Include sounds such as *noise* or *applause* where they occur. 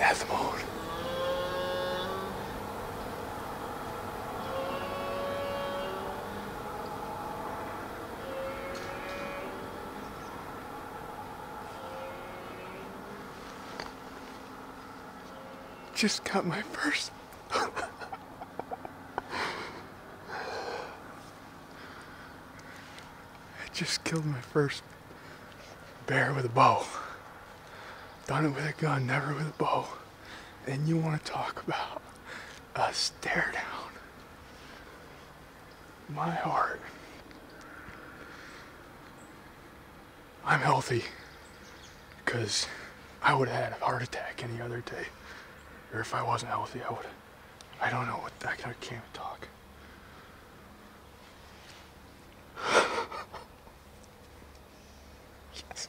death mode. Just got my first. *laughs* I just killed my first bear with a bow. Done it with a gun, never with a bow. And you want to talk about a stare down. My heart. I'm healthy because I would have had a heart attack any other day. Or if I wasn't healthy, I would. I don't know what I can't talk. *sighs* yes,